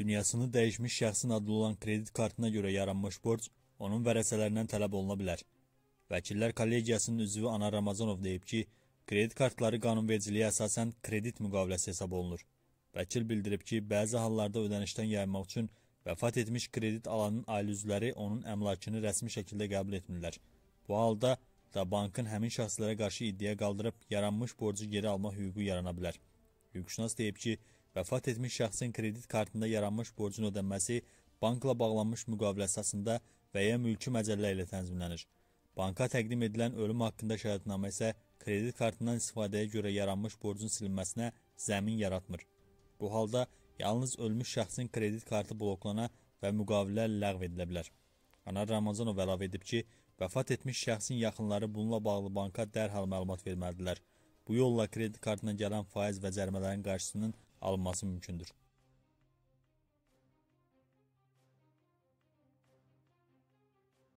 Dünyasını dəyişmiş şəxsin adlı olan kredit kartına görə yaranmış borc onun vərəsələrindən tələb oluna bilər. Vəkillər kollegiyasının üzvü Anar Ramazanov deyib ki, kredit kartları qanunvericiliyə əsasən kredit müqaviləsi hesab olunur. Vəkil bildirib ki, bəzi hallarda ödənişdən yayınmaq üçün vəfat etmiş kredit alanın ailə üzvləri onun əmlakını rəsmi şəkildə qəbul etmirlər. Bu halda da bankın həmin şəxslərə qarşı iddia qaldırıb yaranmış borcu geri alma hüququ yarana bilər. Hüquqşünas deyib ki, vəfat etmiş şəxsin kredit kartında yaranmış borcun ödənməsi bankla bağlanmış müqavilə əsasında və ya mülki məcəllə ilə tənzimlənir. Banka təqdim edilən ölüm haqqında şəhadnamə isə kredit kartından istifadəyə görə yaranmış borcun silinməsinə zəmin yaratmır. Bu halda yalnız ölmüş şəxsin kredit kartı bloklana və müqavilə ləğv edilə bilər. Anar Ramazanov əlavə edib ki, vəfat etmiş şəxsin yaxınları bununla bağlı banka dərhal məlumat verməlidirlər. Bu yolla kredit kartına gələn faiz və cərimələrin qarşısının alınması mümkündür.